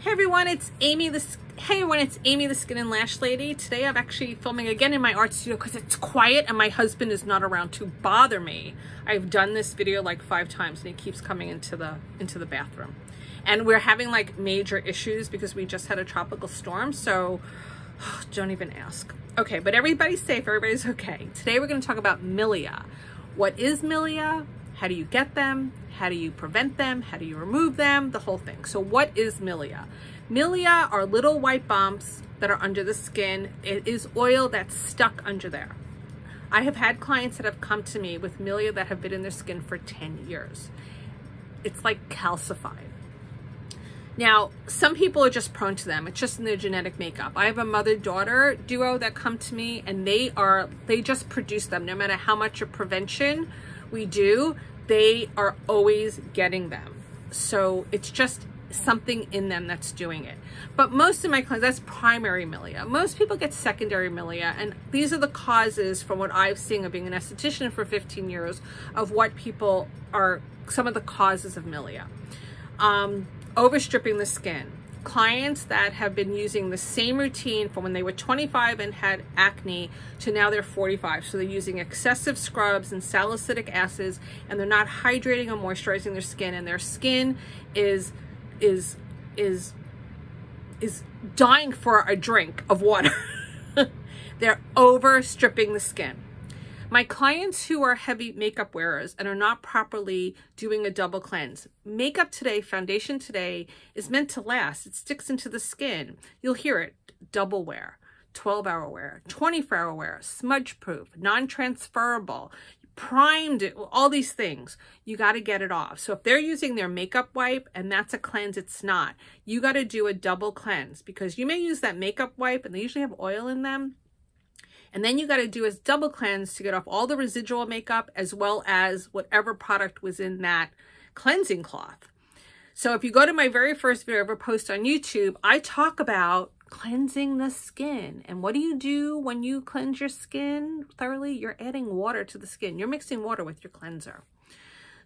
Hey everyone, it's Amy the Hey everyone, it's Amy the Skin and Lash Lady. Today I'm actually filming again in my art studio because it's quiet and my husband is not around to bother me. I've done this video like five times and he keeps coming into the into the bathroom. And we're having like major issues because we just had a tropical storm, so don't even ask. Okay, but everybody's safe, everybody's okay. Today we're going to talk about milia. What is milia? How do you get them? How do you prevent them? How do you remove them? The whole thing. So what is milia? Milia are little white bumps that are under the skin. It is oil that's stuck under there. I have had clients that have come to me with milia that have been in their skin for 10 years. It's like calcified. Now, some people are just prone to them. It's just in their genetic makeup. I have a mother-daughter duo that come to me and they are, they just produce them. No matter how much of prevention we do, they are always getting them. So it's just something in them that's doing it. But most of my clients, that's primary milia. Most people get secondary milia, and these are the causes from what I've seen of being an esthetician for 15 years of what people are, some of the causes of milia. Um, overstripping the skin, clients that have been using the same routine from when they were 25 and had acne to now they're 45. So they're using excessive scrubs and salicylic acids and they're not hydrating or moisturizing their skin and their skin is is is is dying for a drink of water. they're over stripping the skin. My clients who are heavy makeup wearers and are not properly doing a double cleanse, makeup today, foundation today is meant to last. It sticks into the skin. You'll hear it, double wear, 12 hour wear, 24 hour wear, smudge proof, non-transferable, primed, all these things. You got to get it off. So if they're using their makeup wipe and that's a cleanse, it's not. You got to do a double cleanse because you may use that makeup wipe and they usually have oil in them and then you got to do a double cleanse to get off all the residual makeup as well as whatever product was in that cleansing cloth. So if you go to my very first video ever post on YouTube, I talk about cleansing the skin. And what do you do when you cleanse your skin thoroughly? You're adding water to the skin. You're mixing water with your cleanser.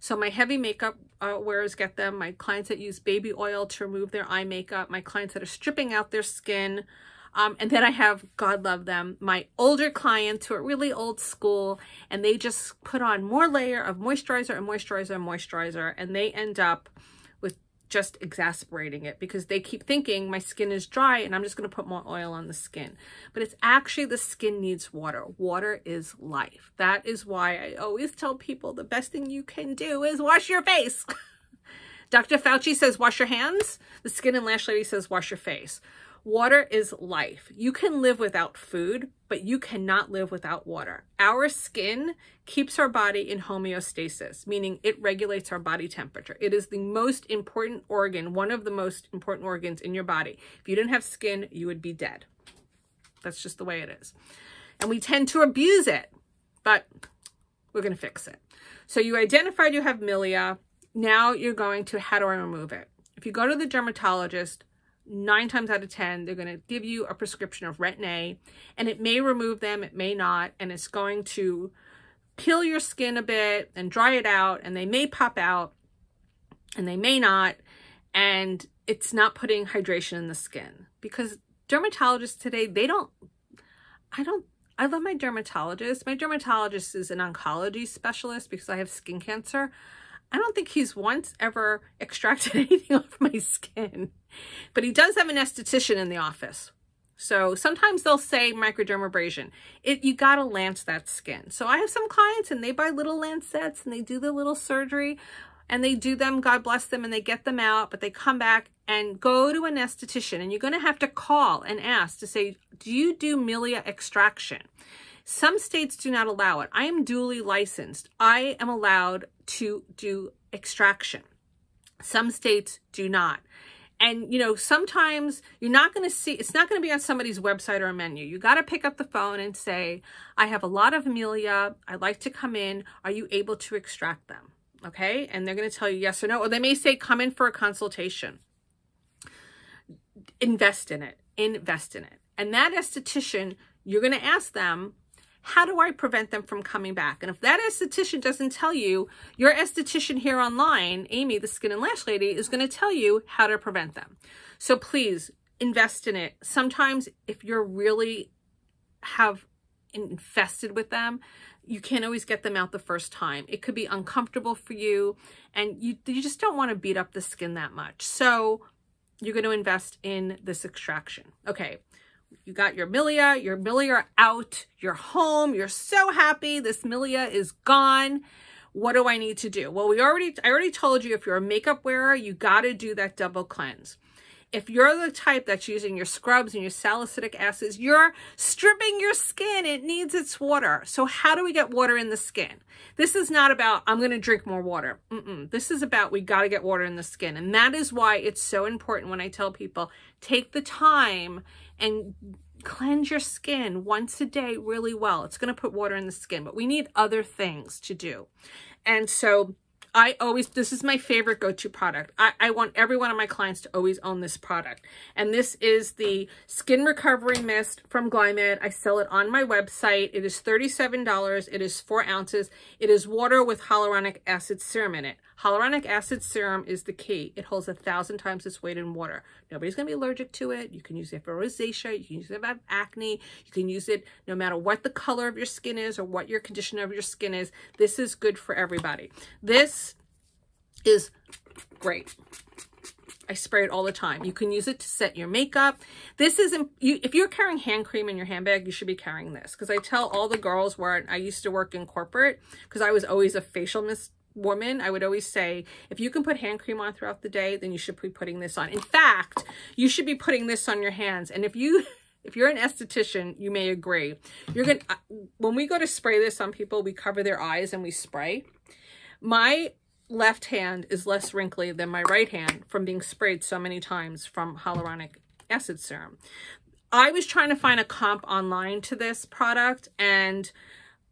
So my heavy makeup uh, wearers get them. My clients that use baby oil to remove their eye makeup. My clients that are stripping out their skin um, and then I have, God love them, my older clients who are really old school and they just put on more layer of moisturizer and moisturizer and moisturizer and they end up with just exasperating it because they keep thinking my skin is dry and I'm just going to put more oil on the skin. But it's actually the skin needs water. Water is life. That is why I always tell people the best thing you can do is wash your face. Dr. Fauci says wash your hands. The Skin and Lash Lady says wash your face. Water is life. You can live without food, but you cannot live without water. Our skin keeps our body in homeostasis, meaning it regulates our body temperature. It is the most important organ, one of the most important organs in your body. If you didn't have skin, you would be dead. That's just the way it is. And we tend to abuse it, but we're going to fix it. So you identified you have milia. Now you're going to how do I remove it? If you go to the dermatologist, nine times out of 10, they're going to give you a prescription of Retin-A and it may remove them, it may not, and it's going to peel your skin a bit and dry it out and they may pop out and they may not. And it's not putting hydration in the skin because dermatologists today, they don't, I don't, I love my dermatologist. My dermatologist is an oncology specialist because I have skin cancer. I don't think he's once ever extracted anything off my skin, but he does have an esthetician in the office. So sometimes they'll say microdermabrasion. It You got to lance that skin. So I have some clients and they buy little lancets and they do the little surgery and they do them, God bless them, and they get them out, but they come back and go to an esthetician and you're going to have to call and ask to say, do you do milia extraction? Some states do not allow it. I am duly licensed. I am allowed to do extraction. Some states do not. And, you know, sometimes you're not going to see, it's not going to be on somebody's website or a menu. You got to pick up the phone and say, I have a lot of milia. I'd like to come in. Are you able to extract them? Okay. And they're going to tell you yes or no. Or they may say, come in for a consultation. Invest in it. Invest in it. And that esthetician, you're going to ask them, how do I prevent them from coming back? And if that esthetician doesn't tell you, your esthetician here online, Amy, the skin and lash lady, is going to tell you how to prevent them. So please invest in it. Sometimes if you're really have infested with them, you can't always get them out the first time. It could be uncomfortable for you and you, you just don't want to beat up the skin that much. So you're going to invest in this extraction. Okay, you got your milia, your milia out, you're home, you're so happy, this milia is gone. What do I need to do? Well, we already, I already told you if you're a makeup wearer, you got to do that double cleanse if you're the type that's using your scrubs and your salicylic acids, you're stripping your skin. It needs its water. So how do we get water in the skin? This is not about, I'm going to drink more water. Mm -mm. This is about, we got to get water in the skin. And that is why it's so important when I tell people, take the time and cleanse your skin once a day really well. It's going to put water in the skin, but we need other things to do. And so I always, this is my favorite go-to product. I, I want every one of my clients to always own this product. And this is the Skin Recovery Mist from Glymed. I sell it on my website. It is $37. It is four ounces. It is water with hyaluronic acid serum in it. Hyaluronic acid serum is the key. It holds a thousand times its weight in water. Nobody's going to be allergic to it. You can use it for rosacea. You can use it for acne. You can use it no matter what the color of your skin is or what your condition of your skin is. This is good for everybody. This is great. I spray it all the time. You can use it to set your makeup. This is, you, if you're carrying hand cream in your handbag, you should be carrying this. Because I tell all the girls where I used to work in corporate, because I was always a facial mist woman, I would always say, if you can put hand cream on throughout the day, then you should be putting this on. In fact, you should be putting this on your hands. And if you, if you're an esthetician, you may agree. You're going to, uh, when we go to spray this on people, we cover their eyes and we spray. My left hand is less wrinkly than my right hand from being sprayed so many times from hyaluronic acid serum. I was trying to find a comp online to this product and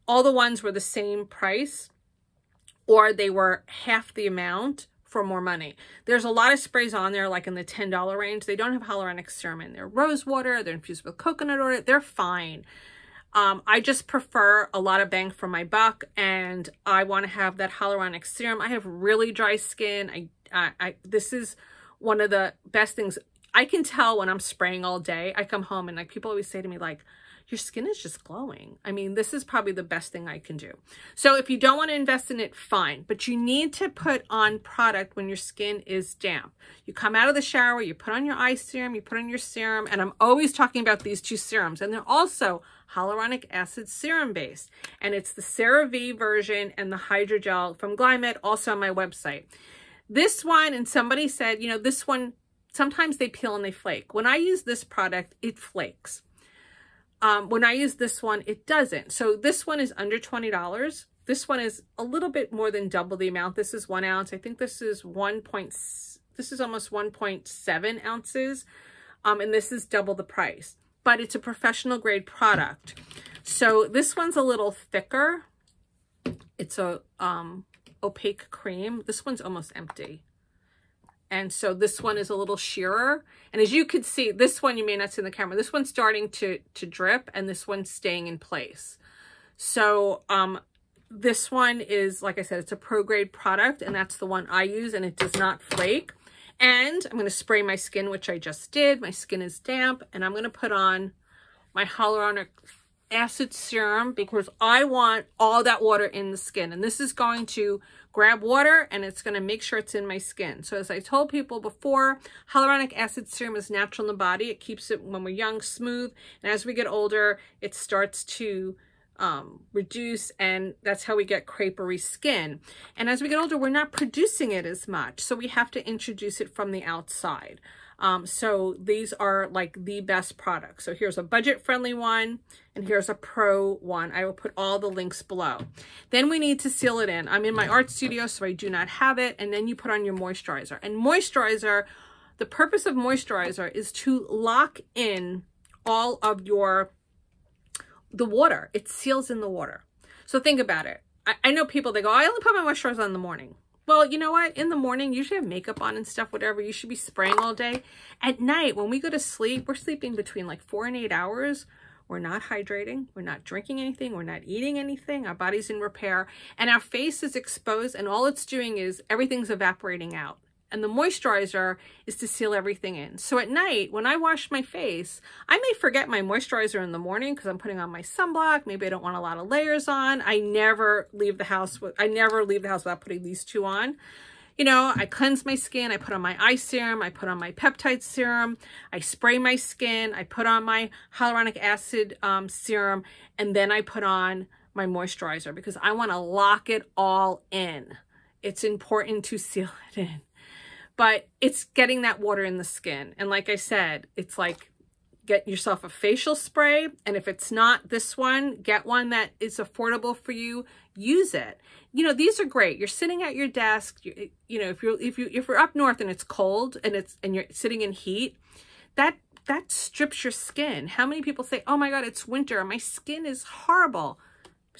all the ones were the same price or they were half the amount for more money. There's a lot of sprays on there, like in the $10 range. They don't have hyaluronic serum in there. Rose water, they're infused with coconut oil. They're fine. Um, I just prefer a lot of bang for my buck, and I want to have that hyaluronic serum. I have really dry skin. I, I, I, this is one of the best things. I can tell when I'm spraying all day. I come home and like people always say to me like, your skin is just glowing. I mean, this is probably the best thing I can do. So if you don't want to invest in it, fine. But you need to put on product when your skin is damp. You come out of the shower, you put on your eye serum, you put on your serum, and I'm always talking about these two serums. And they're also hyaluronic acid serum based. And it's the CeraVe version and the Hydrogel from Glymed, also on my website. This one, and somebody said, you know, this one, sometimes they peel and they flake. When I use this product, it flakes. Um, when I use this one, it doesn't. So this one is under $20. This one is a little bit more than double the amount. This is one ounce. I think this is 1. point, this is almost 1.7 ounces. Um, and this is double the price, but it's a professional grade product. So this one's a little thicker. It's a um, opaque cream. This one's almost empty. And so this one is a little sheerer. And as you can see, this one, you may not see in the camera, this one's starting to, to drip and this one's staying in place. So um, this one is, like I said, it's a pro grade product and that's the one I use and it does not flake. And I'm going to spray my skin, which I just did. My skin is damp and I'm going to put on my hyaluronic acid serum because I want all that water in the skin. And this is going to grab water and it's going to make sure it's in my skin. So as I told people before, hyaluronic acid serum is natural in the body. It keeps it, when we're young, smooth. And as we get older, it starts to um, reduce and that's how we get crapery skin. And as we get older, we're not producing it as much. So we have to introduce it from the outside. Um, so these are like the best products. So here's a budget-friendly one, and here's a pro one. I will put all the links below. Then we need to seal it in. I'm in my art studio, so I do not have it. And then you put on your moisturizer. And moisturizer, the purpose of moisturizer is to lock in all of your, the water. It seals in the water. So think about it. I, I know people, they go, I only put my moisturizer on in the morning. Well, you know what? In the morning, you should have makeup on and stuff, whatever. You should be spraying all day. At night, when we go to sleep, we're sleeping between like four and eight hours. we're not hydrating, we're not drinking anything, we're not eating anything, our body's in repair, and our face is exposed, and all it's doing is everything's evaporating out and the moisturizer is to seal everything in. So at night, when I wash my face, I may forget my moisturizer in the morning because I'm putting on my sunblock. Maybe I don't want a lot of layers on. I never leave the house with, I never leave the house without putting these two on. You know, I cleanse my skin. I put on my eye serum. I put on my peptide serum. I spray my skin. I put on my hyaluronic acid um, serum. And then I put on my moisturizer because I want to lock it all in. It's important to seal it in but it's getting that water in the skin. And like I said, it's like get yourself a facial spray. And if it's not this one, get one that is affordable for you. Use it. You know, these are great. You're sitting at your desk. You, you know, if you're if you if you're up north and it's cold and it's and you're sitting in heat, that that strips your skin. How many people say, "Oh my God, it's winter. My skin is horrible."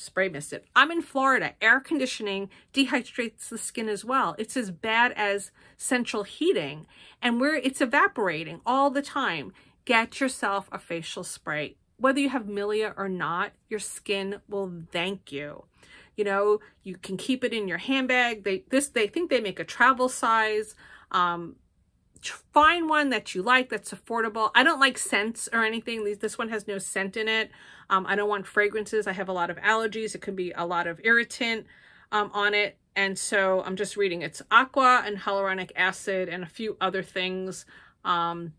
Spray mist it. I'm in Florida. Air conditioning dehydrates the skin as well. It's as bad as central heating and where it's evaporating all the time. Get yourself a facial spray. Whether you have milia or not, your skin will thank you. You know, you can keep it in your handbag. They this they think they make a travel size. Um, find one that you like that's affordable. I don't like scents or anything. This one has no scent in it. Um, I don't want fragrances. I have a lot of allergies. It could be a lot of irritant um, on it. And so I'm just reading. It's aqua and hyaluronic acid and a few other things. Um,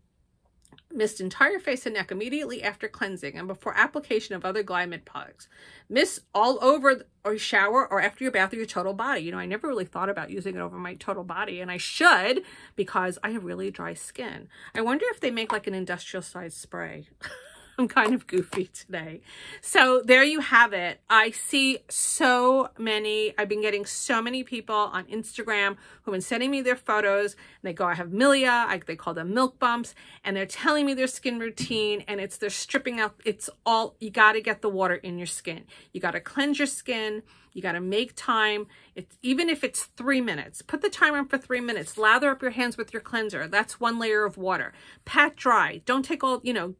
Mist entire face and neck immediately after cleansing and before application of other Glymed products. Mist all over or shower or after your bath or your total body. You know, I never really thought about using it over my total body and I should because I have really dry skin. I wonder if they make like an industrial size spray. I'm kind of goofy today. So there you have it. I see so many, I've been getting so many people on Instagram who've been sending me their photos. And they go, I have milia, I, they call them milk bumps, and they're telling me their skin routine and it's, they're stripping out, it's all, you got to get the water in your skin. You got to cleanse your skin. You got to make time. It's even if it's three minutes, put the timer on for three minutes. Lather up your hands with your cleanser. That's one layer of water. Pat dry. Don't take all, you know,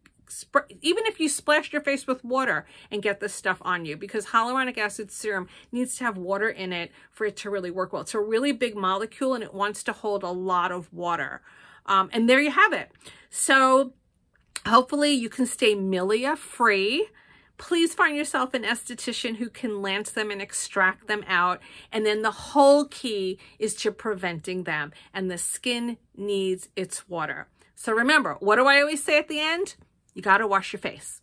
even if you splash your face with water and get this stuff on you because hyaluronic acid serum needs to have water in it for it to really work well. It's a really big molecule and it wants to hold a lot of water. Um, and there you have it. So hopefully you can stay milia free. Please find yourself an esthetician who can lance them and extract them out. And then the whole key is to preventing them. And the skin needs its water. So remember, what do I always say at the end? You got to wash your face.